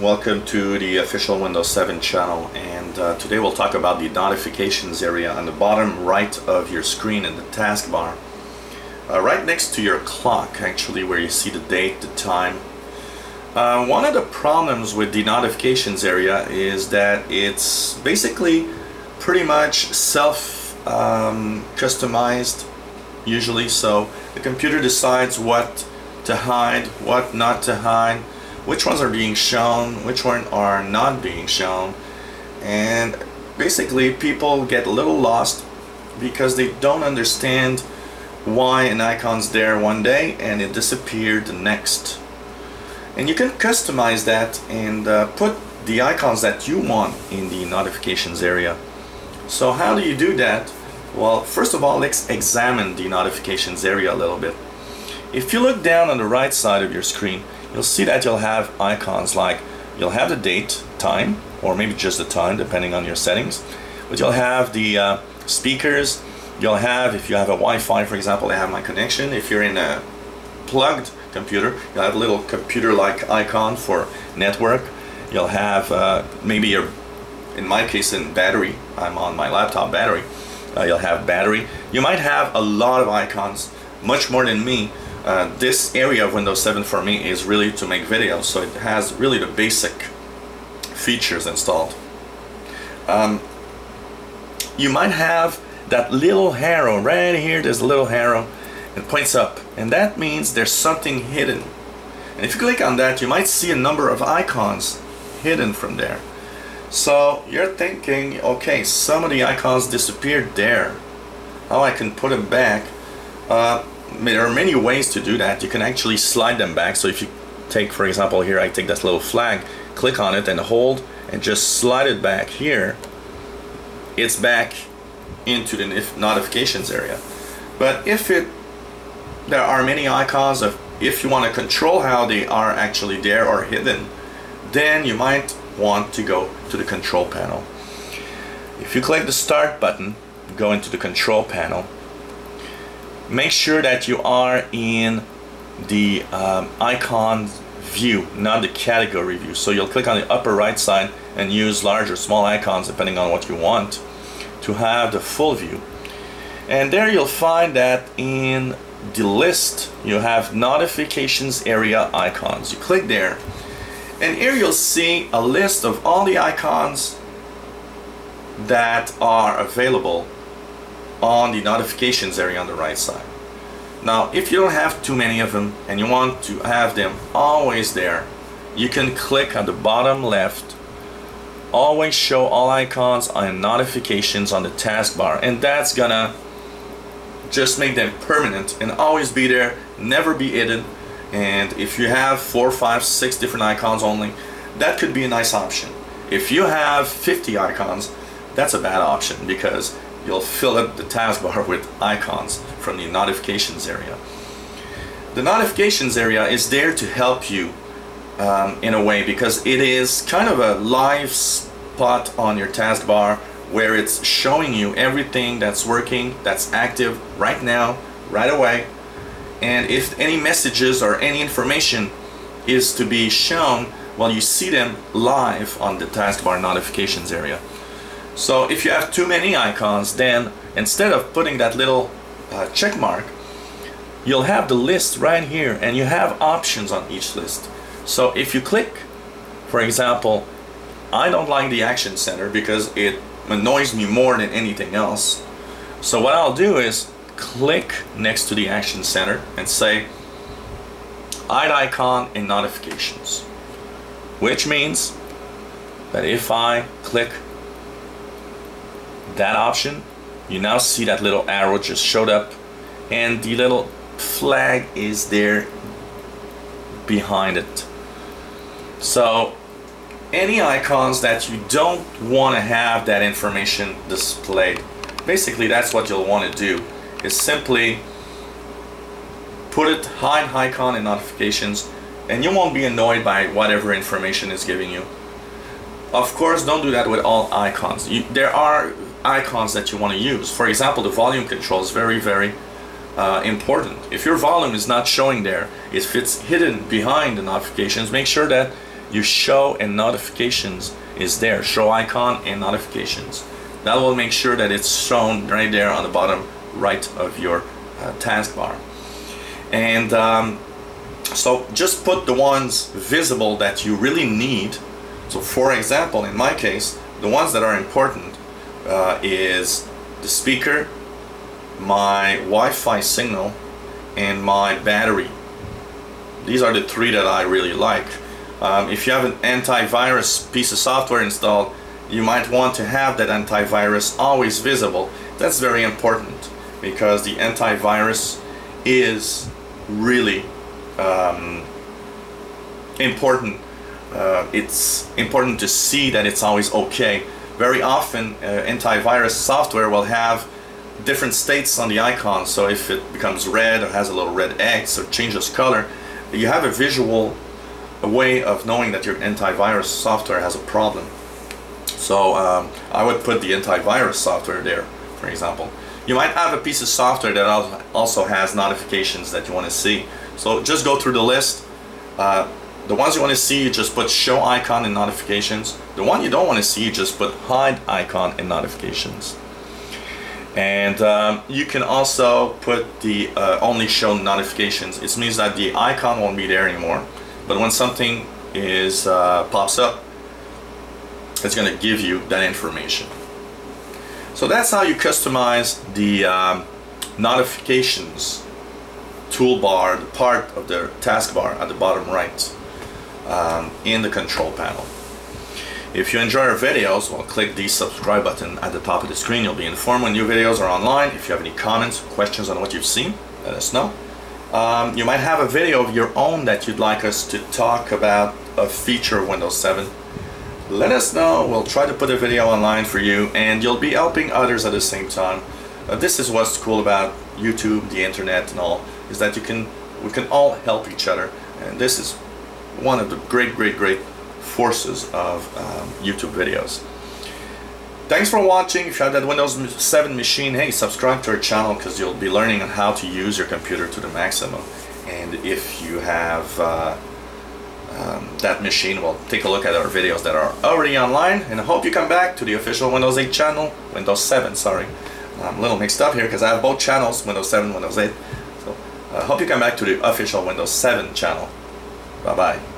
Welcome to the official Windows 7 channel and uh, today we'll talk about the notifications area on the bottom right of your screen in the taskbar. Uh, right next to your clock actually where you see the date, the time. Uh, one of the problems with the notifications area is that it's basically pretty much self um, customized usually so the computer decides what to hide, what not to hide which ones are being shown, which ones are not being shown. And basically people get a little lost because they don't understand why an icon's there one day and it disappeared the next. And you can customize that and uh, put the icons that you want in the notifications area. So how do you do that? Well, first of all, let's examine the notifications area a little bit. If you look down on the right side of your screen, you'll see that you'll have icons like you'll have the date, time, or maybe just the time depending on your settings. But you'll have the uh, speakers, you'll have, if you have a Wi-Fi for example, I have my connection. If you're in a plugged computer, you'll have a little computer-like icon for network. You'll have uh, maybe your, in my case in battery, I'm on my laptop battery, uh, you'll have battery. You might have a lot of icons, much more than me, uh, this area of Windows 7 for me is really to make videos, so it has really the basic features installed. Um, you might have that little arrow right here, there's a little arrow, it points up, and that means there's something hidden. And if you click on that, you might see a number of icons hidden from there. So you're thinking, okay, some of the icons disappeared there. How I can put them back? Uh, there are many ways to do that. You can actually slide them back. So if you take, for example, here I take this little flag, click on it and hold and just slide it back here, it's back into the notifications area. But if it, there are many icons of, if you want to control how they are actually there or hidden, then you might want to go to the control panel. If you click the start button, go into the control panel, make sure that you are in the um, icon view, not the category view. So you'll click on the upper right side and use large or small icons depending on what you want to have the full view. And there you'll find that in the list you have notifications area icons. You click there and here you'll see a list of all the icons that are available on the notifications area on the right side. Now, if you don't have too many of them and you want to have them always there, you can click on the bottom left, always show all icons and notifications on the taskbar, and that's gonna just make them permanent and always be there, never be hidden. And if you have four, five, six different icons only, that could be a nice option. If you have 50 icons, that's a bad option because you'll fill up the taskbar with icons from the notifications area. The notifications area is there to help you um, in a way because it is kind of a live spot on your taskbar where it's showing you everything that's working, that's active right now, right away. And if any messages or any information is to be shown, well, you see them live on the taskbar notifications area. So if you have too many icons, then instead of putting that little uh, check mark, you'll have the list right here and you have options on each list. So if you click, for example, I don't like the Action Center because it annoys me more than anything else. So what I'll do is click next to the Action Center and say hide icon and notifications which means that if I click that option, you now see that little arrow just showed up and the little flag is there behind it. So any icons that you don't want to have that information displayed, basically that's what you'll want to do is simply put it hide icon and notifications and you won't be annoyed by whatever information is giving you. Of course, don't do that with all icons. You, there are icons that you want to use. For example, the volume control is very, very uh, important. If your volume is not showing there, if it's hidden behind the notifications, make sure that you show and notifications is there show icon and notifications that will make sure that it's shown right there on the bottom right of your uh, taskbar and um, so just put the ones visible that you really need so for example in my case the ones that are important uh, is the speaker my Wi-Fi signal and my battery. These are the three that I really like. Um, if you have an antivirus piece of software installed you might want to have that antivirus always visible. That's very important because the antivirus is really um, important. Uh, it's important to see that it's always okay very often uh, antivirus software will have different states on the icon. So if it becomes red or has a little red X or changes color you have a visual way of knowing that your antivirus software has a problem. So um, I would put the antivirus software there for example. You might have a piece of software that also has notifications that you want to see. So just go through the list. Uh, the ones you want to see you just put show icon and notifications. The one you don't want to see you just put hide icon and notifications. And um, you can also put the uh, only show notifications. It means that the icon won't be there anymore. But when something is uh, pops up it's going to give you that information. So that's how you customize the um, notifications toolbar the part of the taskbar at the bottom right um, in the control panel if you enjoy our videos, well, click the subscribe button at the top of the screen. You'll be informed when new videos are online. If you have any comments, questions on what you've seen, let us know. Um, you might have a video of your own that you'd like us to talk about a feature of Windows 7. Let us know. We'll try to put a video online for you and you'll be helping others at the same time. Uh, this is what's cool about YouTube, the internet and all, is that you can we can all help each other. And this is one of the great, great, great forces of um, YouTube videos. Thanks for watching. If you have that Windows 7 machine, hey, subscribe to our channel because you'll be learning on how to use your computer to the maximum. And if you have uh, um, that machine, well, take a look at our videos that are already online. And I hope you come back to the official Windows 8 channel, Windows 7, sorry. I'm a little mixed up here because I have both channels, Windows 7, Windows 8. So I uh, hope you come back to the official Windows 7 channel. Bye-bye.